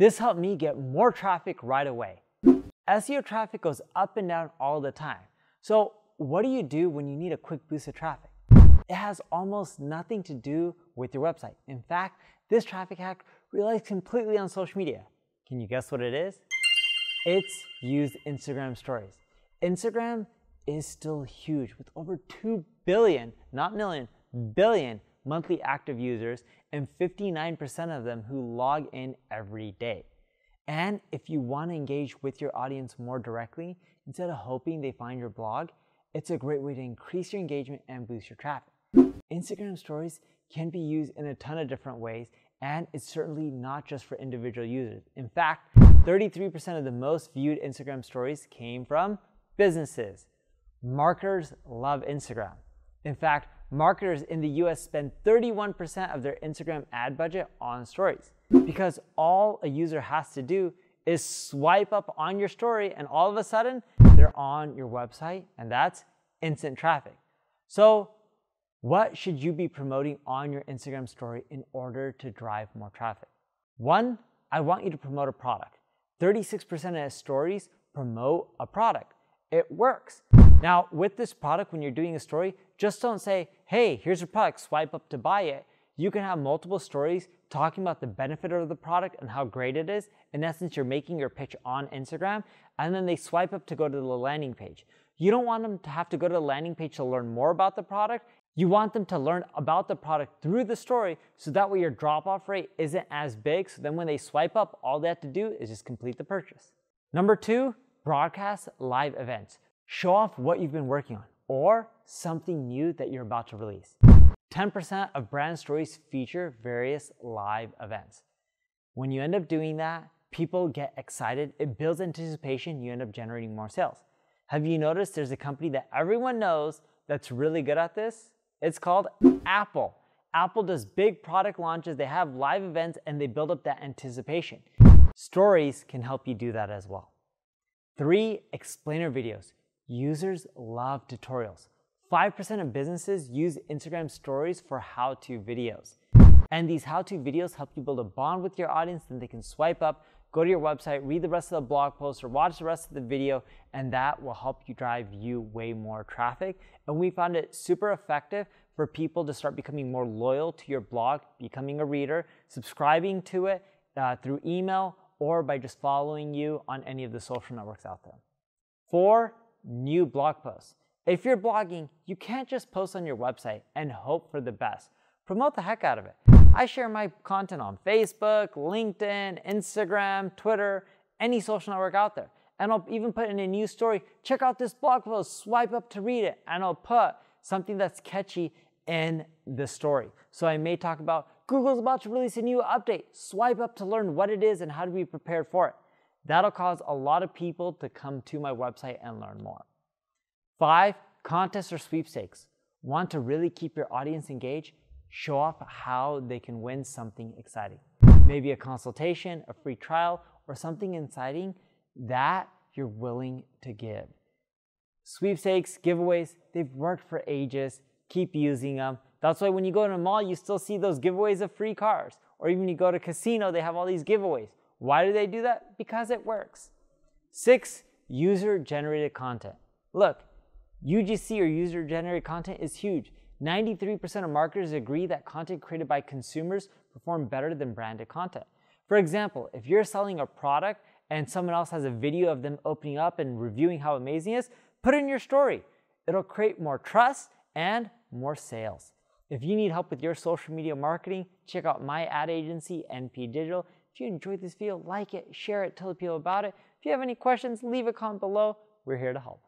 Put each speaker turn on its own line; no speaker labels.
This helped me get more traffic right away. SEO traffic goes up and down all the time. So what do you do when you need a quick boost of traffic? It has almost nothing to do with your website. In fact, this traffic hack relies completely on social media. Can you guess what it is? It's use Instagram stories. Instagram is still huge with over 2 billion, not million, billion monthly active users and 59% of them who log in every day. And if you want to engage with your audience more directly, instead of hoping they find your blog, it's a great way to increase your engagement and boost your traffic. Instagram stories can be used in a ton of different ways, and it's certainly not just for individual users. In fact, 33% of the most viewed Instagram stories came from businesses. Marketers love Instagram. In fact, marketers in the US spend 31% of their Instagram ad budget on stories because all a user has to do is swipe up on your story and all of a sudden they're on your website and that's instant traffic. So, what should you be promoting on your Instagram story in order to drive more traffic? One, I want you to promote a product. 36% of stories promote a product. It works. Now, with this product, when you're doing a story, just don't say, hey, here's your product, swipe up to buy it. You can have multiple stories talking about the benefit of the product and how great it is. In essence, you're making your pitch on Instagram, and then they swipe up to go to the landing page. You don't want them to have to go to the landing page to learn more about the product. You want them to learn about the product through the story so that way your drop off rate isn't as big. So then when they swipe up, all they have to do is just complete the purchase. Number two, broadcast live events. Show off what you've been working on or something new that you're about to release. 10% of brand stories feature various live events. When you end up doing that, people get excited, it builds anticipation, you end up generating more sales. Have you noticed there's a company that everyone knows that's really good at this? It's called Apple. Apple does big product launches, they have live events, and they build up that anticipation. Stories can help you do that as well. Three, explainer videos. Users love tutorials. 5% of businesses use Instagram stories for how to videos. And these how to videos help you build a bond with your audience, then they can swipe up, go to your website, read the rest of the blog post, or watch the rest of the video, and that will help you drive you way more traffic. And we found it super effective for people to start becoming more loyal to your blog, becoming a reader, subscribing to it uh, through email, or by just following you on any of the social networks out there. Four, new blog posts. If you're blogging, you can't just post on your website and hope for the best. Promote the heck out of it. I share my content on Facebook, LinkedIn, Instagram, Twitter, any social network out there. And I'll even put in a news story, check out this blog post, swipe up to read it, and I'll put something that's catchy in the story. So I may talk about Google's about to release a new update. Swipe up to learn what it is and how to be prepared for it. That'll cause a lot of people to come to my website and learn more. Five, contests or sweepstakes. Want to really keep your audience engaged? Show off how they can win something exciting. Maybe a consultation, a free trial, or something exciting that you're willing to give. Sweepstakes, giveaways, they've worked for ages. Keep using them. That's why when you go to a mall, you still see those giveaways of free cars. Or even you go to a casino, they have all these giveaways. Why do they do that? Because it works. Six, user generated content. Look, UGC or user generated content is huge. 93% of marketers agree that content created by consumers perform better than branded content. For example, if you're selling a product and someone else has a video of them opening up and reviewing how amazing it is, put it in your story. It'll create more trust and more sales. If you need help with your social media marketing, check out my ad agency, NP Digital. If you enjoyed this video, like it, share it, tell people about it. If you have any questions, leave a comment below. We're here to help.